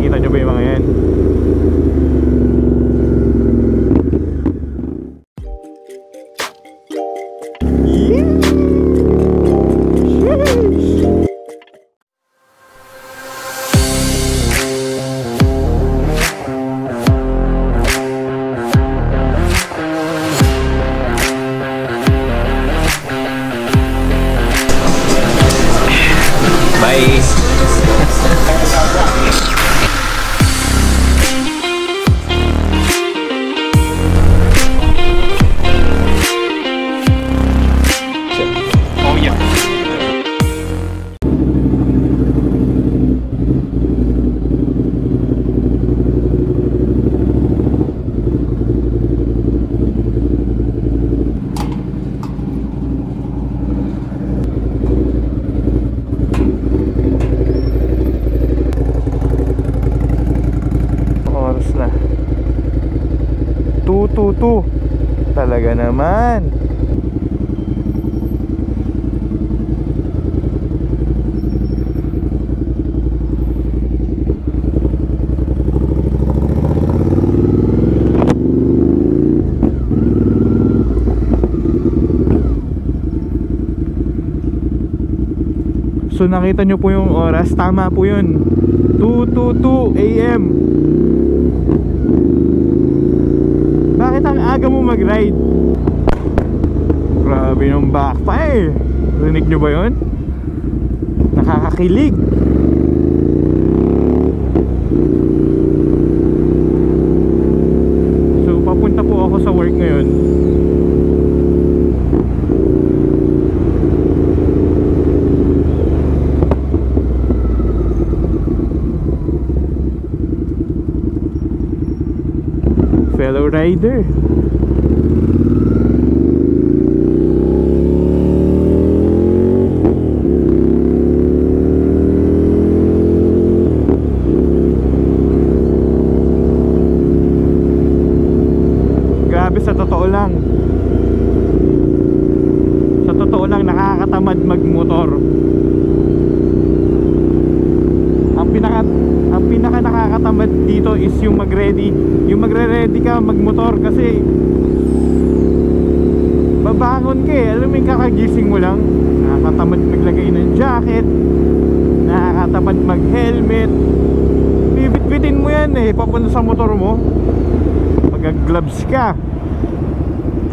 Nakikita nyo ba yung 222. Talaga naman. So nakita nyo po yung oras, tama po yun 2.22 AM Bakit ang aga mo mag-ride? Grabe yung backfire Rinig nyo ba yun? Nakakakilig So papunta po ako sa work ngayon fellow rider. Grabe sa totoo lang. Sa totoo lang nakakatamad magmotor. Ang pinaka ang pinaka nakakatamad dito is yung mag-ready. Yung magre-ready ka magmotor kasi babangon ka eh. Alam mo yung kakagising mo lang. Nakakatamad maglagay ng jacket. Nakakatamad mag-helmet. Bibit-bitin mo yan eh papunta sa motor mo. Mag-gloves ka.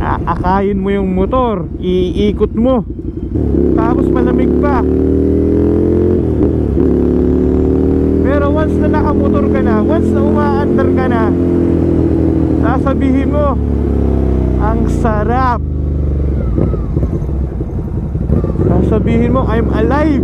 Aakayin mo yung motor. Iikot mo. Tapos malamig pa. Once na nakamotor ka na, once na umaandar ka na, sasabihin mo, ang sarap. Sasabihin mo, I'm alive.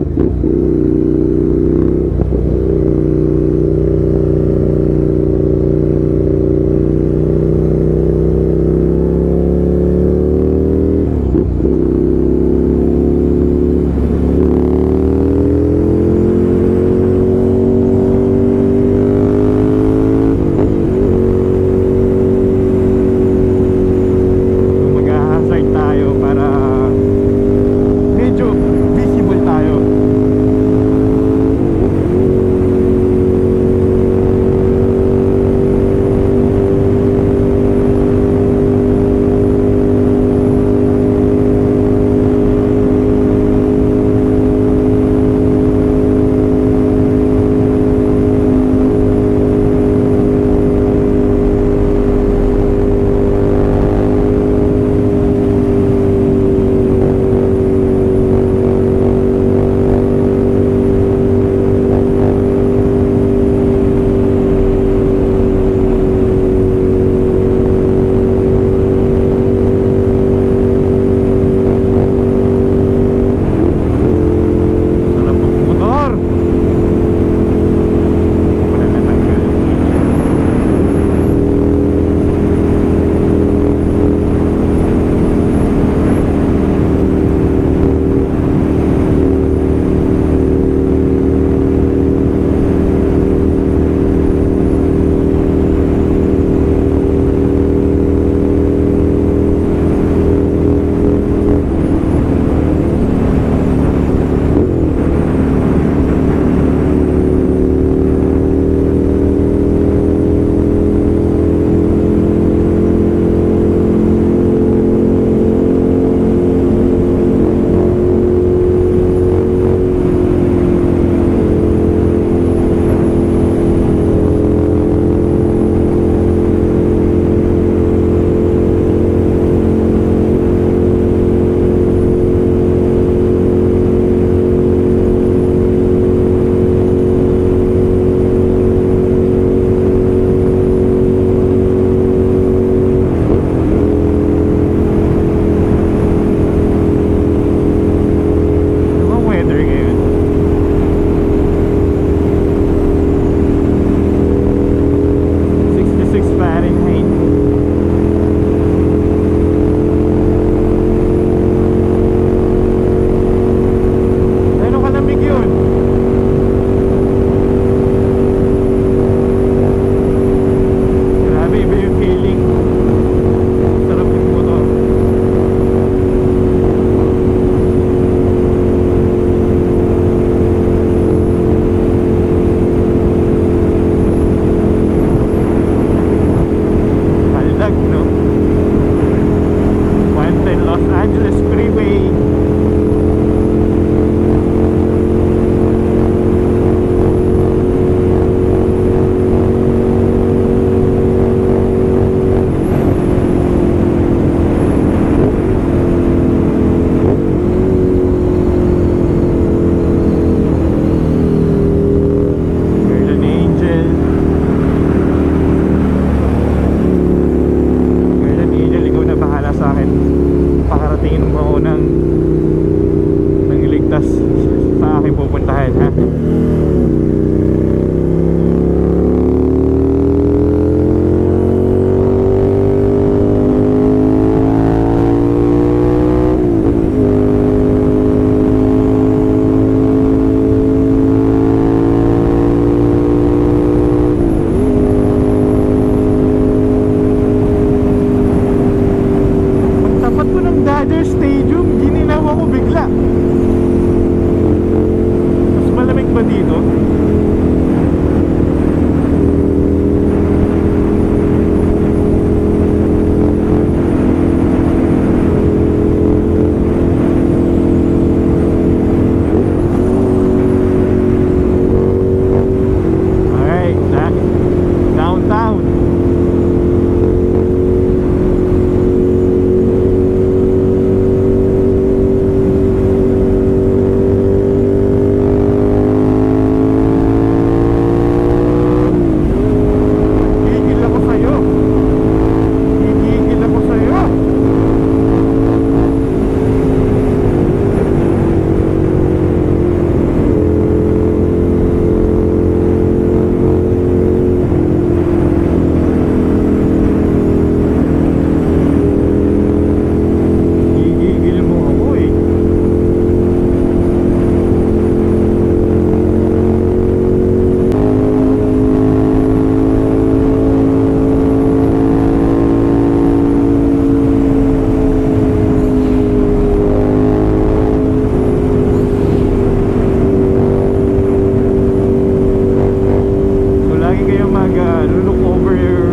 Kayo mag ah, look over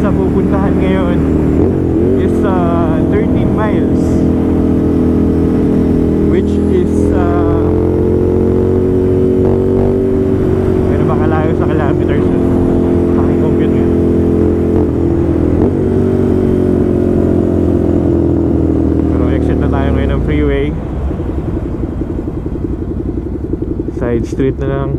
sa pupuntahan ngayon is ah, 13 miles. Which is uh, pero baka layo sa kilometers. Yun pakicompute nga pero exit na tayo ngayon ng freeway. Side street na lang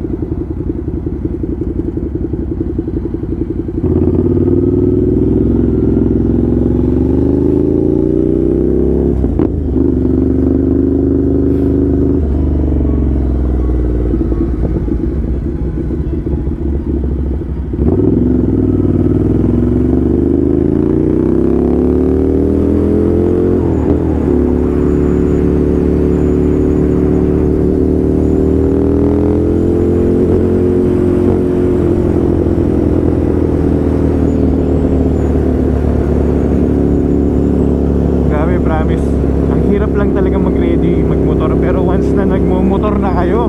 Grabe, promise. Ang hirap lang talaga mag-ready, magmotor. Pero once na nagmumotor na kayo,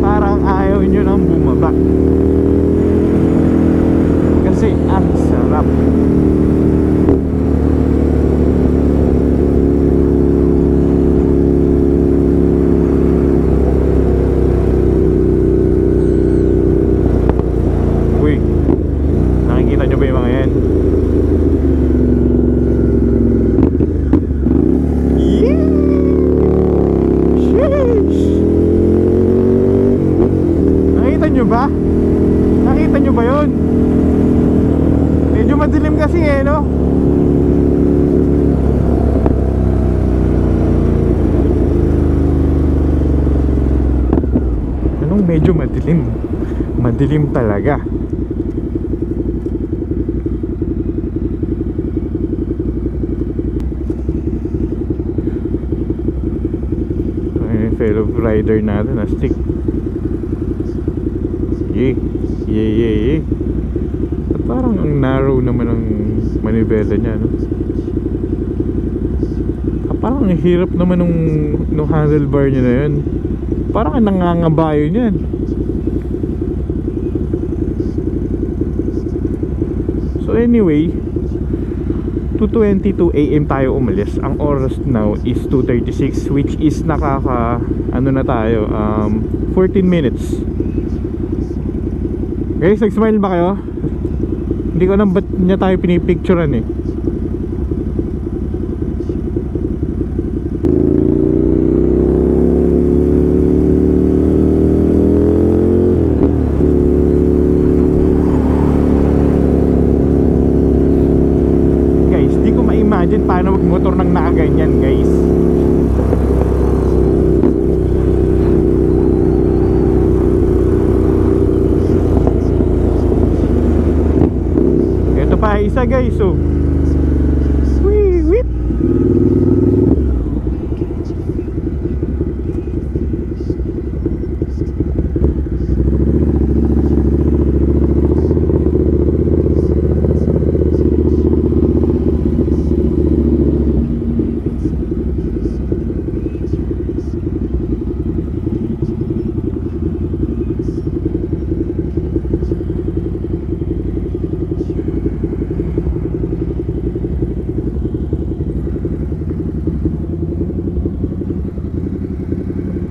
parang ayaw nyo nang bumaba. Kasi ang sarap. Uy, nakikita nyo ba yung mga yan? Nakita nyo ba? Nakita nyo ba yun? Medyo madilim kasi eh, no? Medyo madilim? Madilim talaga. Rider natin, astig. Yay! Yay, yay, yay. At parang ang narrow naman ang manibela niya, no? Ah, parang ang hirap naman nung, nung handlebar niya na yun. Parang ang nangangabayo niyan. So anyway, 2.22 AM tayo umalis. Ang oras now is 2.36 which is nakaka, ano na tayo, um, 14 minutes. Guys, nag-smile ba kayo? Hindi ko alam ba't niya tayo pinipicturean eh. Guys, di ko ma-imagine paano magmotor ng nakaganyan guys. Ito pa isa guys oh. Wee, wee.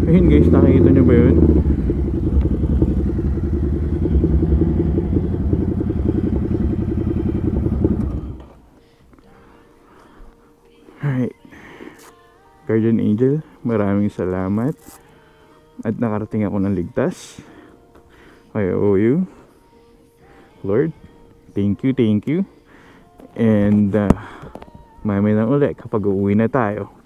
Ayun guys, nyo ba yun? Alright. Guardian Angel, maraming salamat. At nakarating ako ng ligtas. I owe you. Lord, thank you, thank you. And uh, mamaya na ulit kapag uuwi na tayo.